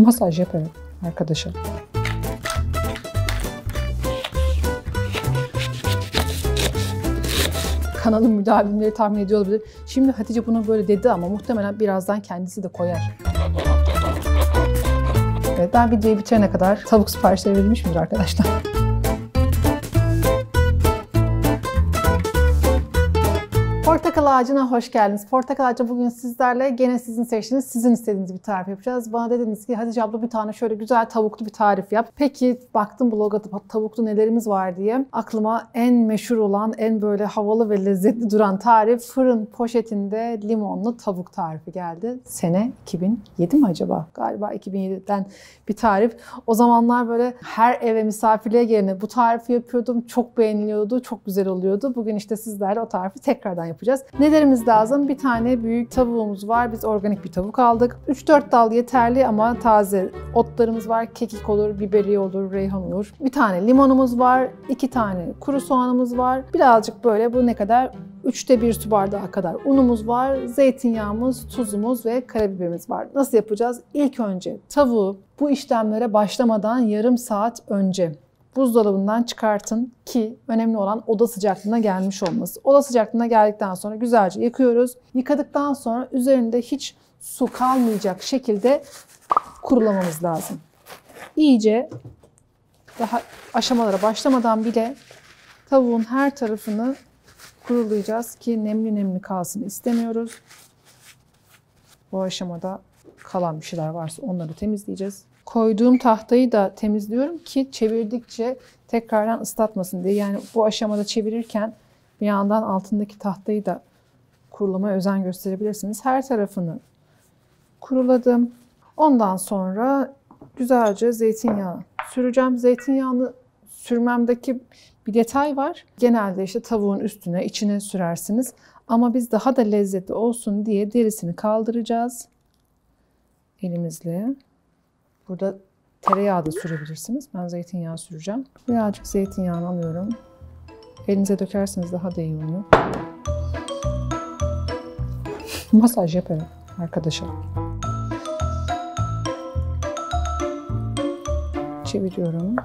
Masaj yaparım arkadaşa. Kanalın müdavimleri tahmin ediyor olabilir. Şimdi Hatice bunu böyle dedi ama muhtemelen birazdan kendisi de koyar. Evet, ben videoyu bitirene kadar tavuk siparişleri verilmiş midir arkadaşlar? Portakal ağacına hoş geldiniz. Portakal ağacı bugün sizlerle gene sizin seçtiğiniz, sizin istediğiniz bir tarif yapacağız. Bana dediniz ki Hatice abla bir tane şöyle güzel tavuklu bir tarif yap. Peki baktım bloga tavuklu nelerimiz var diye. Aklıma en meşhur olan, en böyle havalı ve lezzetli duran tarif fırın poşetinde limonlu tavuk tarifi geldi. Sene 2007 mi acaba? Galiba 2007'den bir tarif. O zamanlar böyle her eve misafirliğe gelene bu tarifi yapıyordum. Çok beğeniliyordu, çok güzel oluyordu. Bugün işte sizlerle o tarifi tekrardan yapacağız. Nelerimiz lazım? Bir tane büyük tavuğumuz var. Biz organik bir tavuk aldık. 3-4 dal yeterli ama taze otlarımız var. Kekik olur, biberi olur, reyhan olur. Bir tane limonumuz var. 2 tane kuru soğanımız var. Birazcık böyle bu ne kadar? Üçte bir su bardağı kadar unumuz var, zeytinyağımız, tuzumuz ve karabiberimiz var. Nasıl yapacağız? İlk önce tavuğu bu işlemlere başlamadan yarım saat önce buzdolabından çıkartın ki önemli olan oda sıcaklığına gelmiş olması. Oda sıcaklığına geldikten sonra güzelce yıkıyoruz. Yıkadıktan sonra üzerinde hiç su kalmayacak şekilde kurulamamız lazım. İyice daha aşamalara başlamadan bile tavuğun her tarafını kurulayacağız ki nemli nemli kalsın istemiyoruz. Bu aşamada kalan bir şeyler varsa onları temizleyeceğiz. Koyduğum tahtayı da temizliyorum ki çevirdikçe tekrardan ıslatmasın diye. Yani bu aşamada çevirirken bir yandan altındaki tahtayı da kurulamaya özen gösterebilirsiniz. Her tarafını kuruladım. Ondan sonra güzelce zeytinyağı süreceğim. Zeytinyağını sürmemdeki bir detay var. Genelde işte tavuğun üstüne, içine sürersiniz. Ama biz daha da lezzetli olsun diye derisini kaldıracağız. Elimizle. Burada tereyağı da sürebilirsiniz. Ben zeytinyağı süreceğim. Birazcık zeytinyağını alıyorum. Elinize dökerseniz daha da iyi oluyor. Masaj yaparım arkadaşa. Çeviriyorum.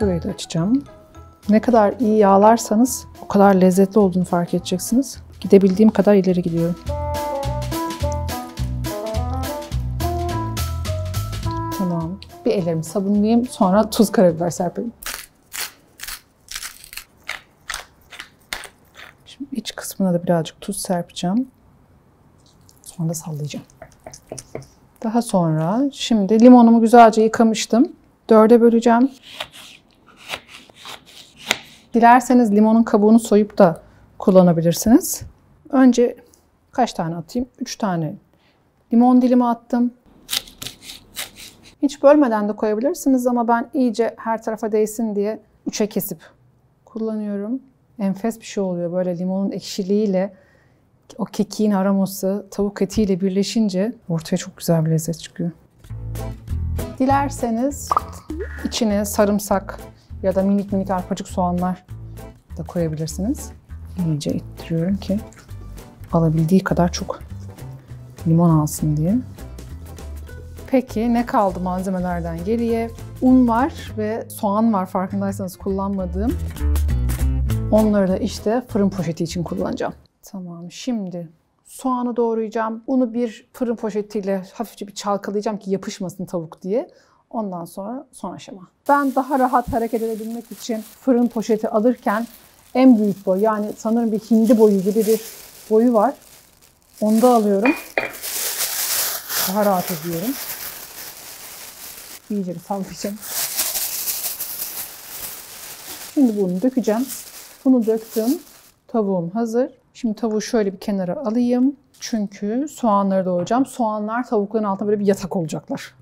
Burayı da açacağım. Ne kadar iyi yağlarsanız o kadar lezzetli olduğunu fark edeceksiniz. Gidebildiğim kadar ileri gidiyorum. Ellerimi sabunlayayım. Sonra tuz karabiber serpeyim. Şimdi iç kısmına da birazcık tuz serpeceğim. Sonra da sallayacağım. Daha sonra şimdi limonumu güzelce yıkamıştım. Dörde böleceğim. Dilerseniz limonun kabuğunu soyup da kullanabilirsiniz. Önce kaç tane atayım? 3 tane limon dilimi attım. Hiç bölmeden de koyabilirsiniz ama ben iyice her tarafa değsin diye 3'e kesip kullanıyorum. Enfes bir şey oluyor böyle limonun ekşiliğiyle o kekiğin aroması tavuk etiyle birleşince ortaya çok güzel bir lezzet çıkıyor. Dilerseniz içine sarımsak ya da minik minik arpacık soğanlar da koyabilirsiniz. İyice ittiriyorum ki alabildiği kadar çok limon alsın diye. Peki ne kaldı malzemelerden geriye? Un var ve soğan var farkındaysanız kullanmadığım. Onları da işte fırın poşeti için kullanacağım. Tamam şimdi soğanı doğrayacağım. Unu bir fırın poşetiyle hafifçe bir çalkalayacağım ki yapışmasın tavuk diye. Ondan sonra son aşama. Ben daha rahat hareket edebilmek için fırın poşeti alırken en büyük boy yani sanırım bir hindi boyu gibi bir boyu var. Onu da alıyorum. Daha rahat ediyorum. İyice bir sallayacağım. Şimdi bunu dökeceğim. Bunu döktüm. Tavuğum hazır. Şimdi tavuğu şöyle bir kenara alayım. Çünkü soğanları doğrayacağım. Soğanlar tavukların altında böyle bir yatak olacaklar.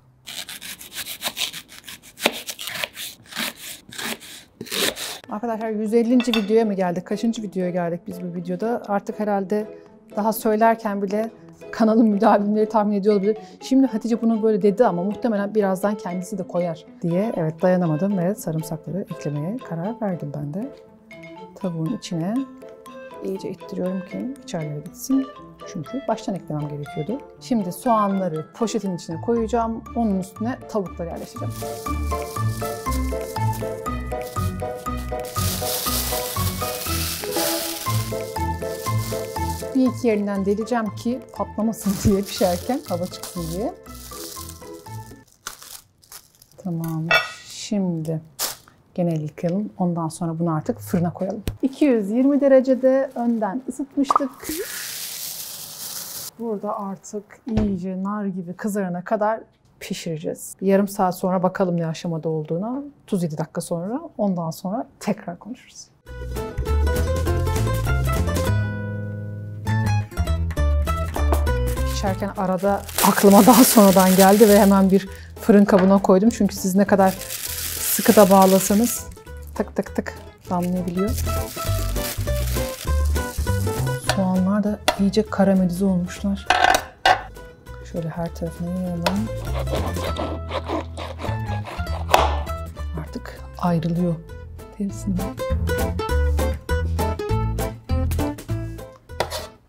Arkadaşlar 150. videoya mı geldik? Kaçıncı videoya geldik biz bu videoda? Artık herhalde daha söylerken bile kanalın müdavimleri tahmin ediyor olabilir. Şimdi Hatice bunu böyle dedi ama muhtemelen birazdan kendisi de koyar diye evet dayanamadım ve sarımsakları eklemeye karar verdim ben de. Tavuğun içine iyice ittiriyorum ki içeride gitsin. Çünkü baştan eklemem gerekiyordu. Şimdi soğanları poşetin içine koyacağım. Onun üstüne tavukları yerleştireceğim. Bir iki yerinden deleceğim ki patlamasın diye pişerken hava çıksın diye. Tamam. Şimdi genel yıkayalım. Ondan sonra bunu artık fırına koyalım. 220 derecede önden ısıtmıştık. Burada artık iyice nar gibi kızarana kadar pişireceğiz. Bir yarım saat sonra bakalım ne aşamada olduğuna. 37 dakika sonra. Ondan sonra tekrar konuşuruz. Pişerken arada aklıma daha sonradan geldi ve hemen bir fırın kabına koydum. Çünkü siz ne kadar sıkı da bağlasanız tık tık tık damlayabiliyor. Soğanlar da iyice karamelize olmuşlar. Şöyle her tarafına yayalım. Artık ayrılıyor derisinden.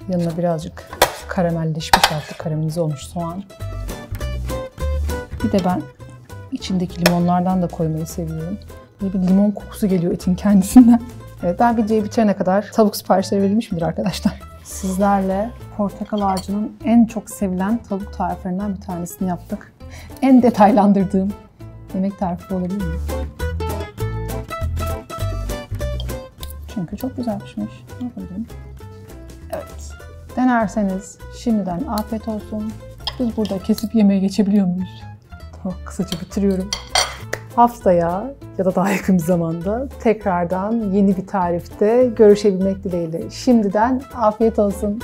Yanına birazcık karamelleşmiş artık karamelize olmuş soğan. Bir de ben içindeki limonlardan da koymayı seviyorum. Böyle bir limon kokusu geliyor etin kendisinden. Evet, ben videoyu bitirene kadar tavuk siparişleri verilmiş midir arkadaşlar? Sizlerle portakal ağacının en çok sevilen tavuk tariflerinden bir tanesini yaptık. En detaylandırdığım yemek tarifi olabilir mi? Çünkü çok güzel pişmiş. Ne yapabilirim? Denerseniz şimdiden afiyet olsun. Biz burada kesip yemeğe geçebiliyor muyuz? Tamam, kısaca bitiriyorum. Haftaya ya da daha yakın bir zamanda tekrardan yeni bir tarifte görüşebilmek dileğiyle. Şimdiden afiyet olsun.